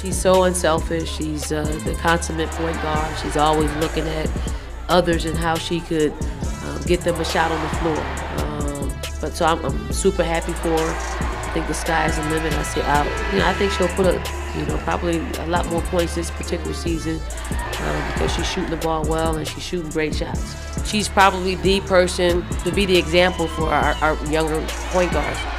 She's so unselfish. She's uh, the consummate point guard. She's always looking at others and how she could um, get them a shot on the floor. Um, but so I'm, I'm, super happy for her. I think the sky's the limit. I see out. You know, I think she'll put up, you know, probably a lot more points this particular season um, because she's shooting the ball well and she's shooting great shots. She's probably the person to be the example for our, our younger point guards.